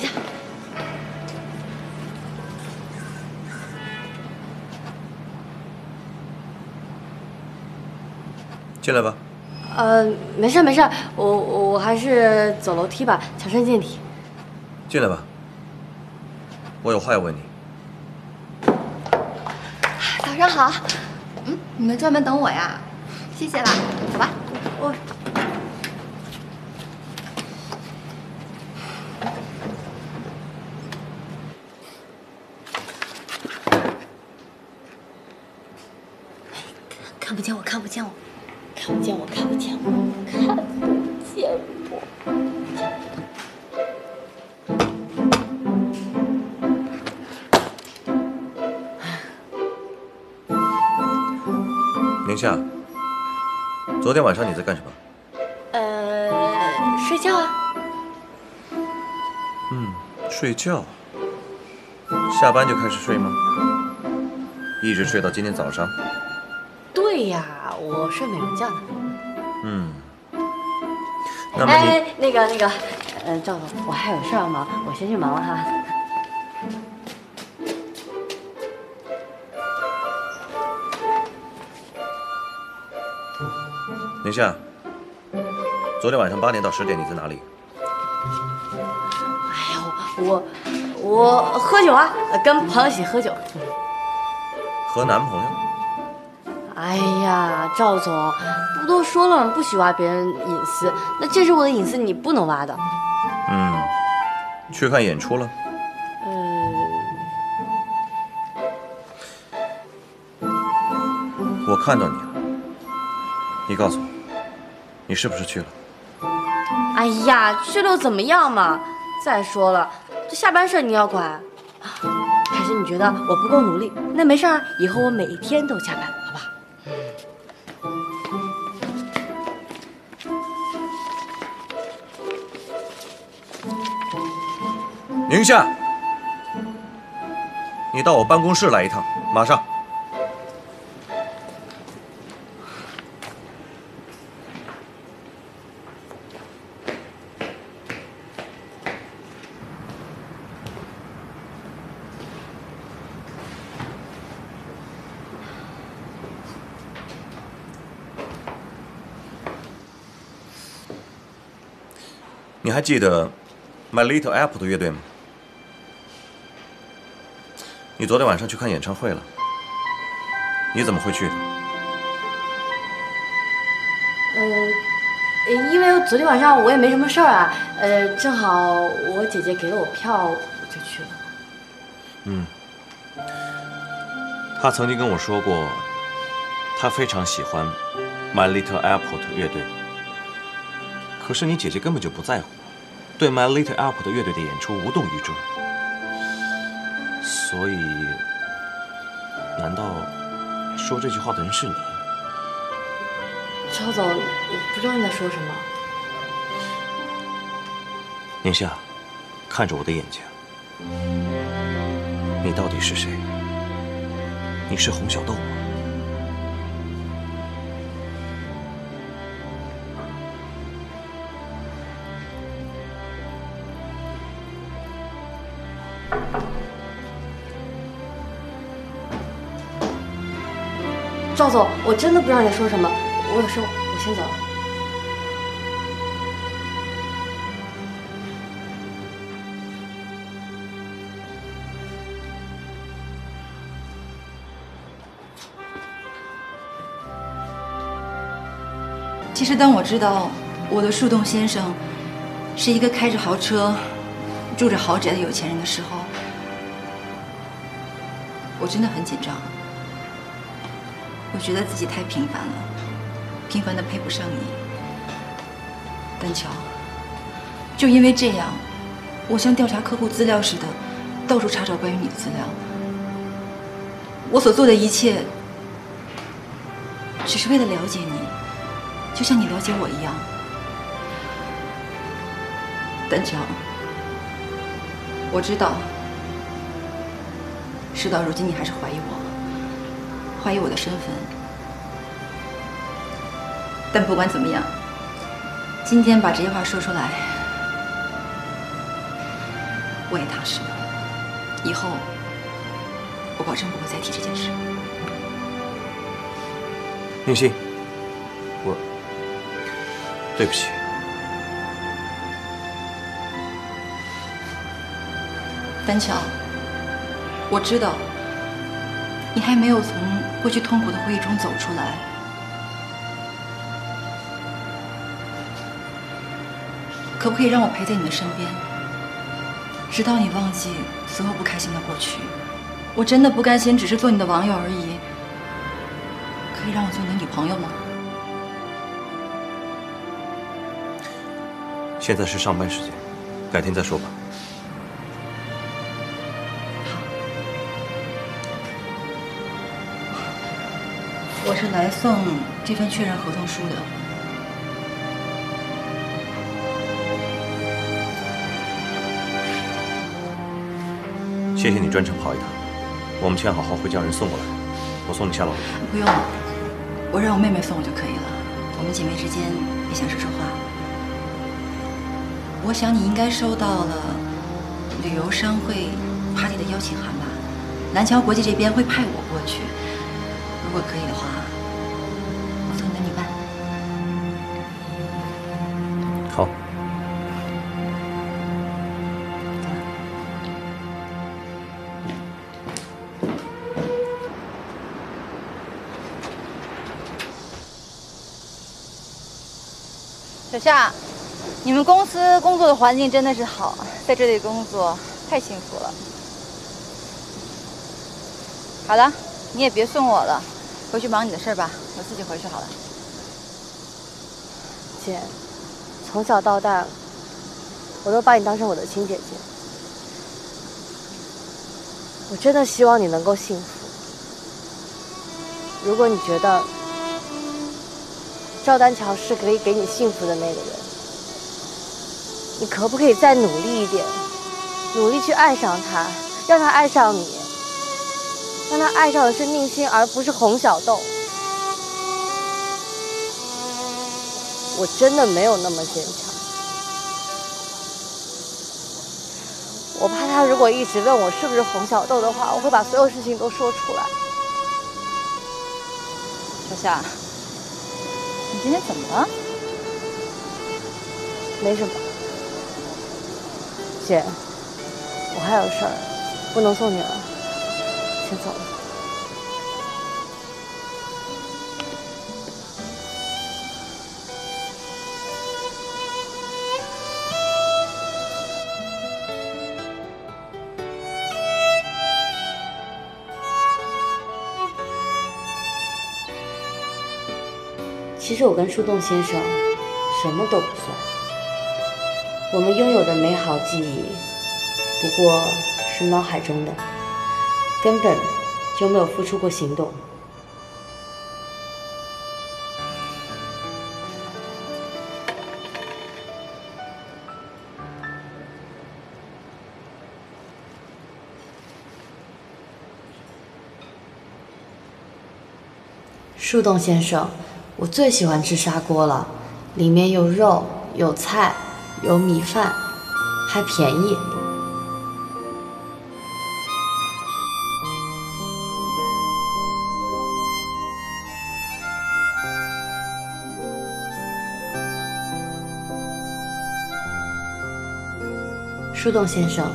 一下。进来吧。呃，没事没事，我我还是走楼梯吧，强身健体。进来吧，我有话要问你。早上好，嗯，你们专门等我呀？谢谢啦，走吧。我。看不见我，看不见我，看不见我，看不见我，看不见我。宁夏，昨天晚上你在干什么？呃，睡觉啊。嗯，睡觉。下班就开始睡吗？一直睡到今天早上？对呀，我睡美容觉呢。嗯。那么哎，那个那个，呃，赵总，我还有事要忙，我先去忙了哈。宁夏，昨天晚上八点到十点你在哪里？哎呀，我我喝酒啊，呃跟朋友一起喝酒。和男朋友？哎呀，赵总，不都说了吗？不许挖别人隐私，那这是我的隐私，你不能挖的。嗯，去看演出了？呃，我看到你了。你告诉我，你是不是去了？哎呀，去了又怎么样嘛？再说了，这下班事你要管，还是你觉得我不够努力？那没事儿，以后我每天都加班，宁夏，你到我办公室来一趟，马上。你还记得 My Little Apple 的乐队吗？你昨天晚上去看演唱会了，你怎么会去的？呃，因为昨天晚上我也没什么事儿啊，呃，正好我姐姐给了我票，我就去了。嗯，他曾经跟我说过，他非常喜欢 My Little Apple 的乐队。可是你姐姐根本就不在乎，对 My Little Apple 的乐队的演出无动于衷。所以，难道说这句话的人是你？赵总，我不知道你在说什么。宁夏，看着我的眼睛，你到底是谁？你是洪小豆吗？赵总，我真的不知道你在说什么，我有事，我先走了。其实，当我知道我的树洞先生是一个开着豪车、住着豪宅的有钱人的时候，我真的很紧张。我觉得自己太平凡了，平凡的配不上你。但乔，就因为这样，我像调查客户资料似的，到处查找关于你的资料。我所做的一切，只是为了了解你。就像你了解我一样，但乔，我知道，事到如今你还是怀疑我，怀疑我的身份。但不管怎么样，今天把这些话说出来，我也踏实了。以后，我保证不会再提这件事。宁心，我对不起。丹乔，我知道你还没有从过去痛苦的回忆中走出来。可不可以让我陪在你的身边，直到你忘记所有不开心的过去？我真的不甘心只是做你的网友而已。可以让我做你的女朋友吗？现在是上班时间，改天再说吧。我是来送这份确认合同书的。谢谢你专程跑一趟，我们签好后会叫人送过来。我送你下楼。不用了，我让我妹妹送我就可以了。我们姐妹之间也想说说话。我想你应该收到了旅游商会 party 的邀请函吧？南桥国际这边会派我过去，如果可以的话，我做你的女伴。好。小夏，你们公司工作的环境真的是好，在这里工作太幸福了。好了，你也别送我了，回去忙你的事儿吧，我自己回去好了。姐，从小到大，我都把你当成我的亲姐姐。我真的希望你能够幸福。如果你觉得赵丹乔是可以给你幸福的那个人，你可不可以再努力一点，努力去爱上他，让他爱上你，让他爱上的是宁心，而不是洪小豆。我真的没有那么坚强，我怕他如果一直问我是不是洪小豆的话，我会把所有事情都说出来。小夏，你今天怎么了？没什么，姐，我还有事儿，不能送你了，先走了。其实我跟树洞先生什么都不算，我们拥有的美好记忆不过是脑海中的，根本就没有付出过行动。树洞先生，我最喜欢吃砂锅了，里面有肉、有菜、有米饭，还便宜。树洞先生，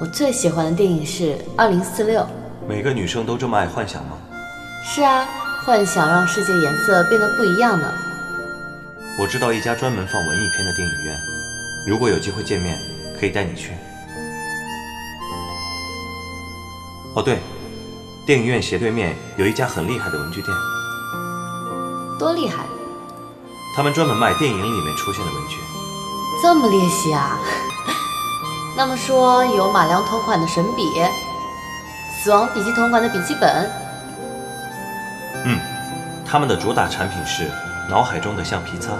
我最喜欢的电影是《二零四六》。每个女生都这么爱幻想吗？是啊，幻想让世界颜色变得不一样呢。我知道一家专门放文艺片的电影院，如果有机会见面，可以带你去。哦对，电影院斜对面有一家很厉害的文具店，多厉害！他们专门卖电影里面出现的文具。这么猎奇啊？那么说有马良同款的神笔，死亡笔记同款的笔记本。嗯，他们的主打产品是脑海中的橡皮擦。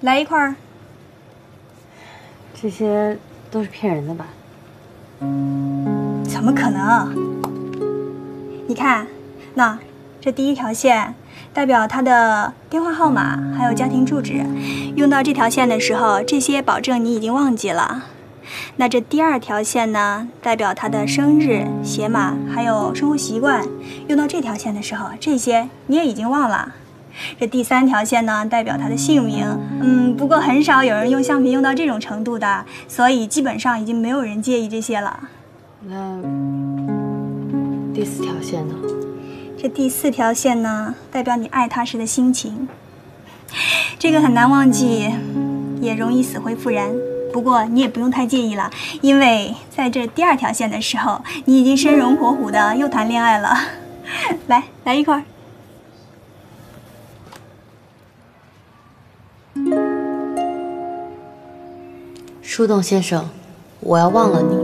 来一块儿。这些都是骗人的吧？怎么可能？你看，那这第一条线代表他的电话号码，还有家庭住址。用到这条线的时候，这些保证你已经忘记了。那这第二条线呢，代表他的生日、鞋码，还有生活习惯。用到这条线的时候，这些你也已经忘了。这第三条线呢，代表他的姓名。嗯，不过很少有人用橡皮用到这种程度的，所以基本上已经没有人介意这些了。那第四条线呢？这第四条线呢，代表你爱他时的心情。这个很难忘记，也容易死灰复燃。不过你也不用太介意了，因为在这第二条线的时候，你已经生龙活虎的又谈恋爱了。来，来一块儿。树洞先生，我要忘了你。